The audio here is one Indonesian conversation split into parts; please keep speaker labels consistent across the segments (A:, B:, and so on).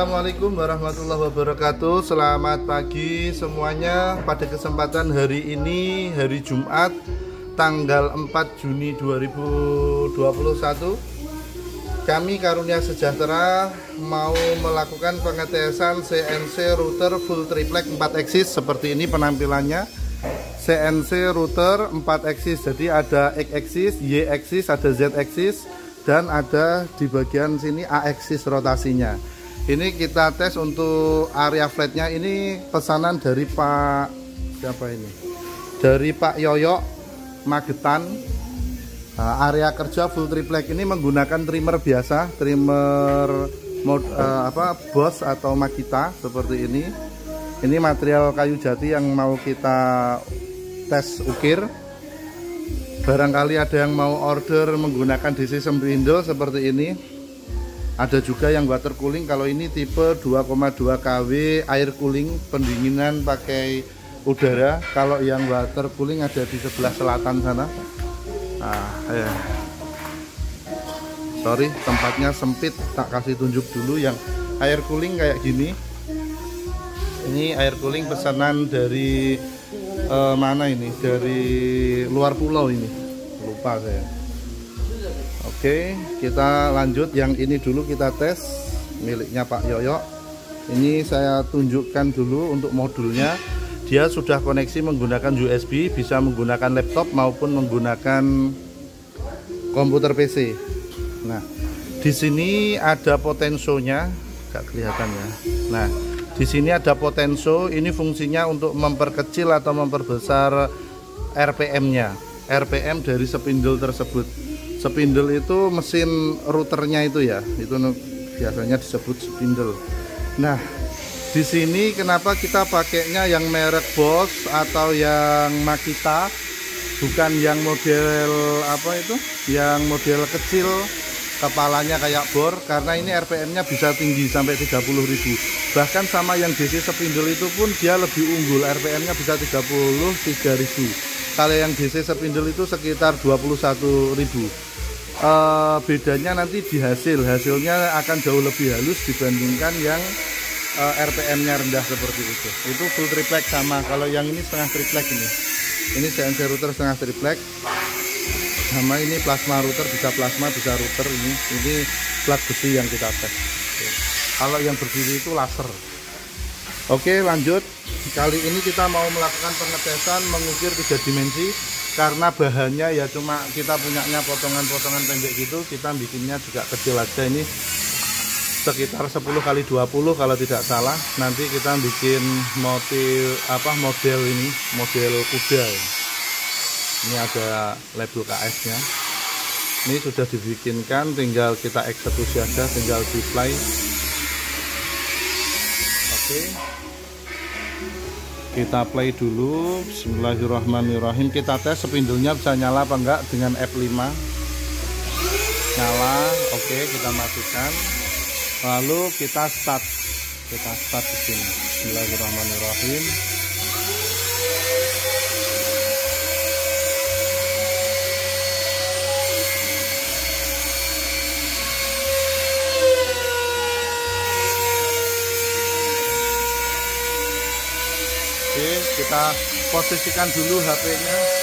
A: Assalamualaikum warahmatullahi wabarakatuh. Selamat pagi semuanya. Pada kesempatan hari ini Hari Jumat Tanggal 4 Juni 2021 Kami Karunia Sejahtera Mau melakukan pengetesan CNC router full triplex 4 axis Seperti ini penampilannya. CNC router 4 axis Jadi ada X axis, Y axis, ada Z axis dan ada di bagian sini A axis rotasinya ini kita tes untuk area flatnya. Ini pesanan dari Pak siapa ini? Dari Pak Yoyo Magetan. Nah, area kerja full triplek. Ini menggunakan trimmer biasa trimmer mod, uh, apa bos atau Makita seperti ini. Ini material kayu jati yang mau kita tes ukir. Barangkali ada yang mau order menggunakan DC spindle seperti ini ada juga yang water cooling kalau ini tipe 2,2 kW air cooling pendinginan pakai udara. Kalau yang water cooling ada di sebelah selatan sana. Nah ya. Sorry tempatnya sempit tak kasih tunjuk dulu yang air cooling kayak gini. Ini air cooling pesanan dari uh, mana ini? Dari luar pulau ini. Lupa saya Oke kita lanjut. Yang ini dulu kita tes miliknya Pak Yoyo. Ini saya tunjukkan dulu untuk modulnya. Dia sudah koneksi menggunakan USB bisa menggunakan laptop maupun menggunakan komputer PC nah di sini ada potensonya. Gak kelihatan ya. Nah di sini ada potenso. Ini fungsinya untuk memperkecil atau memperbesar RPM nya RPM dari spindle tersebut spindle itu mesin routernya itu ya. Itu biasanya disebut spindle. Nah di sini kenapa kita pakainya yang merek Bosch atau yang Makita? Bukan yang model apa itu? Yang model kecil kepalanya kayak bor karena ini RPM nya bisa tinggi sampai 30.000 bahkan sama yang DC spindle itu pun dia lebih unggul RPM nya bisa 33.000 kalau yang DC spindle itu sekitar 21.000 uh, bedanya nanti di hasil. Hasilnya akan jauh lebih halus dibandingkan yang uh, eh, RPM-nya rendah seperti itu. Itu full triplex sama. Kalau yang ini setengah triplex ini. Ini CNC router setengah triplex. Sama ini plasma router bisa plasma bisa router ini. Ini plat besi yang kita tes. Kalau yang berdiri itu laser. Oke lanjut. Kali ini kita mau melakukan pengetesan mengukir tiga dimensi karena bahannya ya cuma kita punyanya potongan-potongan pendek gitu kita bikinnya juga kecil aja. Ini sekitar 10 kali 20 kalau tidak salah. Nanti kita bikin motif apa model ini model kuda. Ini ada label KS nya ini sudah dibikinkan tinggal kita eksekusi aja tinggal display oke kita play dulu. Bismillahirrahmanirrahim. Kita tes spindlenya bisa nyala apa enggak dengan F5 nyala. Oke kita matikan. Lalu kita start. Kita start di sini. Bismillahirrahmanirrahim kita posisikan dulu HP-nya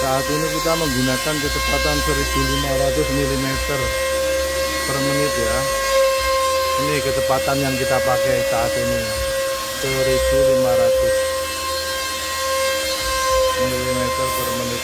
A: kita menggunakan kecepatan 1500 mm per menit ya. Ini kecepatan yang kita pakai saat ini 1500 mm per menit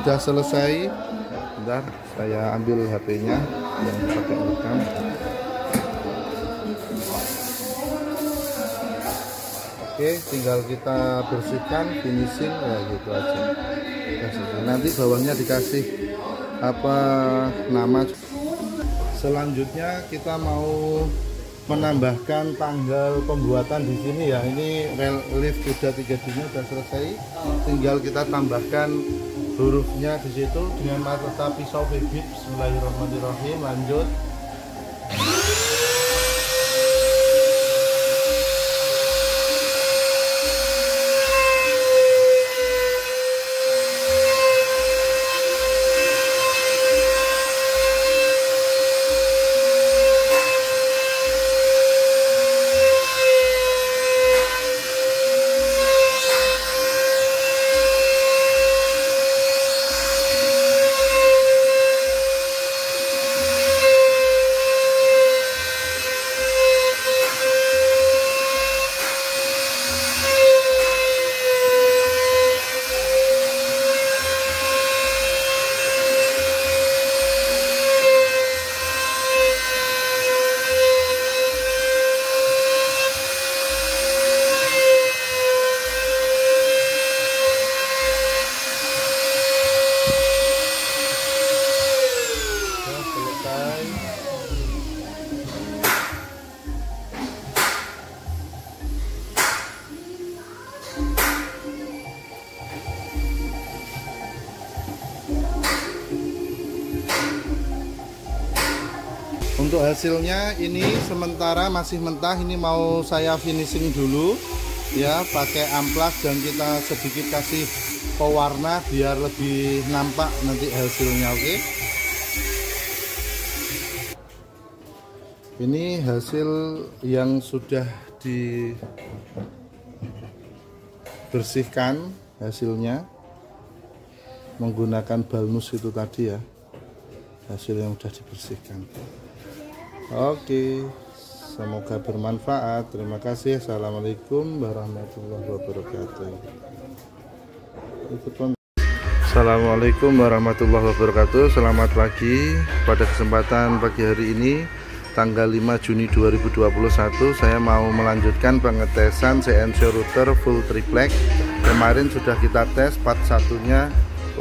A: sudah selesai bentar saya ambil HP-nya yang pakai rekam Oke, tinggal kita bersihkan, finishing ya gitu aja. Nanti bawahnya dikasih apa nama. Selanjutnya kita mau menambahkan tanggal pembuatan di sini ya. Ini relief sudah tiga dunia sudah selesai. Tinggal kita tambahkan hurufnya di situ dengan mata pisau bibit. Bismillahirrahmanirrahim. Lanjut. Untuk hasilnya ini sementara masih mentah. Ini mau saya finishing dulu ya. Pakai amplas dan kita sedikit kasih pewarna biar lebih nampak nanti hasilnya oke? Okay? ini hasil yang sudah dibersihkan hasilnya. Menggunakan balmus itu tadi ya. Hasil yang sudah dibersihkan Oke, semoga bermanfaat. Terima kasih. Assalamualaikum warahmatullahi wabarakatuh. Assalamualaikum warahmatullahi wabarakatuh. Selamat pagi. Pada kesempatan pagi hari ini, tanggal 5 Juni 2021, saya mau melanjutkan pengetesan CNC router full triplex. Kemarin sudah kita tes part satunya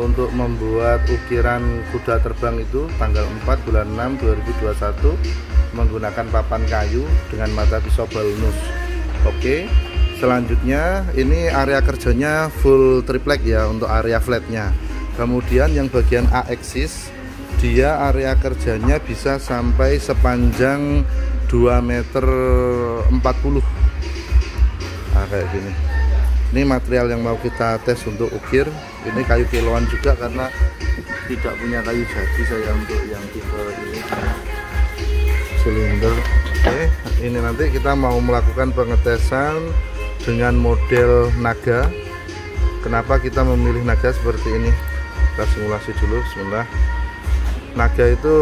A: untuk membuat ukiran kuda terbang itu tanggal 4 bulan 6 2021 menggunakan papan kayu dengan mata pisau balnus oke selanjutnya ini area kerjanya full triplek ya untuk area flatnya. Kemudian yang bagian A axis dia area kerjanya bisa sampai sepanjang 2 meter 40 nah kayak gini. Ini material yang mau kita tes untuk ukir. Ini kayu kiloan juga karena tidak punya kayu jadi saya untuk yang tipe ini silinder. Oke ini nanti kita mau melakukan pengetesan dengan model naga. Kenapa kita memilih naga seperti ini? Kita simulasi dulu bismillah. Naga itu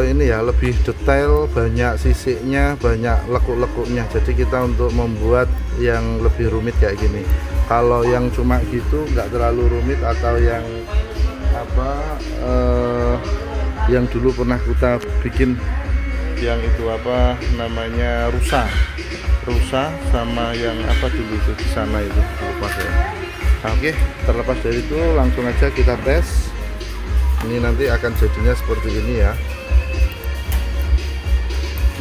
A: eh, ini ya lebih detail banyak sisiknya banyak lekuk-lekuknya. Jadi kita untuk membuat yang lebih rumit kayak gini. Kalau yang cuma gitu nggak terlalu rumit atau yang apa eh, yang dulu pernah kita bikin yang itu apa namanya rusa. Rusa sama yang apa dulu itu di sana itu saya. Nah, oke terlepas dari itu langsung aja kita tes. Ini nanti akan jadinya seperti ini ya.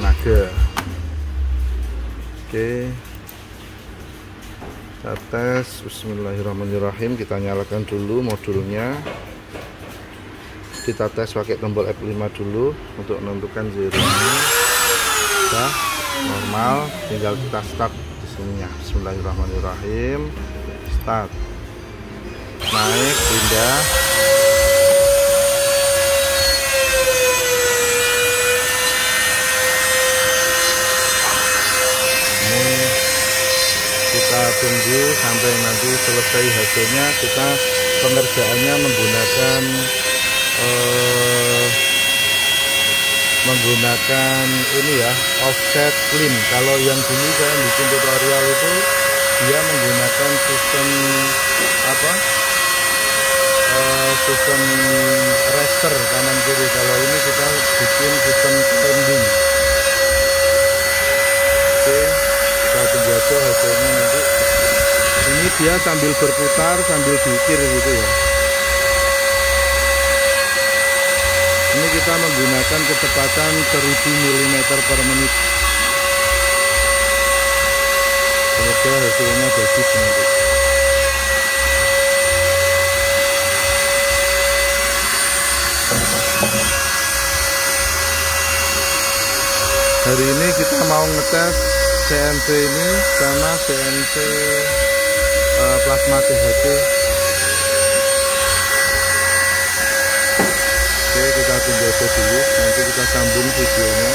A: Naga oke. Kita tes. Bismillahirrahmanirrahim. Kita nyalakan dulu modulnya kita tes pakai tombol F5 dulu untuk menentukan zero. Sudah normal. Tinggal kita start di sininya Bismillahirrahmanirrahim. Start. Naik pindah. Kita tunggu sampai nanti selesai hasilnya. Kita pengerjaannya menggunakan uh, menggunakan ini ya offset clean. Kalau yang dulu saya bikin tutorial itu dia menggunakan sistem apa? Uh, sistem raster kanan kiri. Kalau ini kita bikin sistem standing oke kita tunggu aja hasilnya nanti. Ini dia sambil berputar sambil diukir gitu ya ini kita menggunakan kecepatan 1000 mm per menit. Semoga hasilnya bagus nanti. Hari ini kita mau ngetes CNC ini sama CNC uh, eh, plasma THT oke kita tunggu dulu. Nanti kita sambung videonya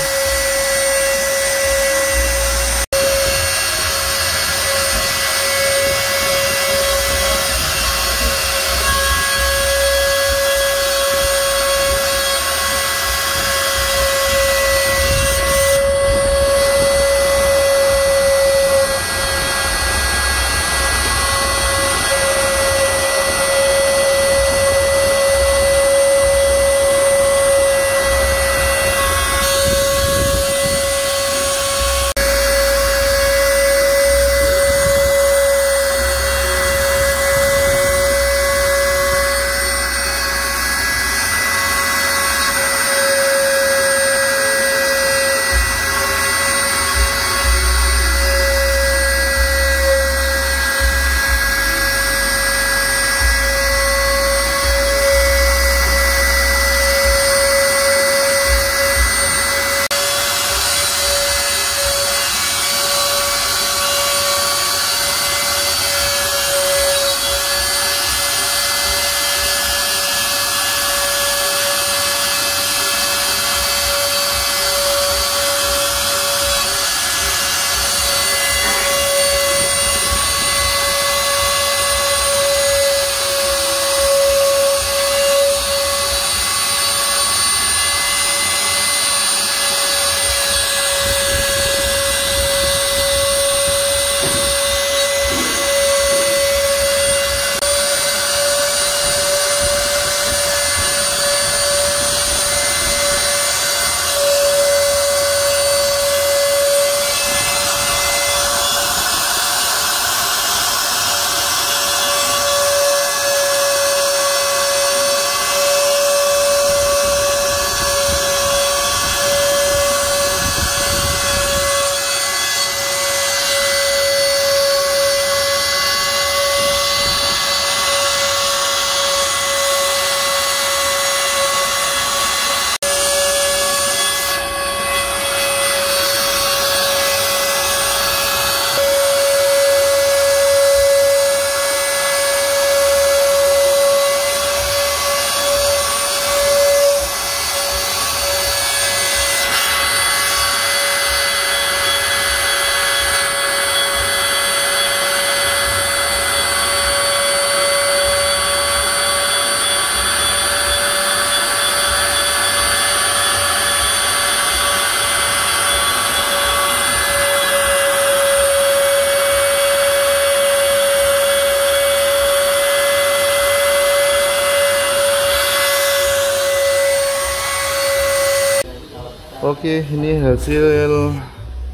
A: Oke ini hasil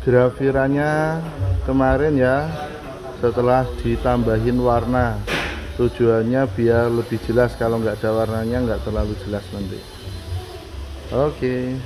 A: grafirannya kemarin ya. Setelah ditambahin warna. Tujuannya biar lebih jelas. Kalau nggak ada warnanya nggak terlalu jelas nanti. Oke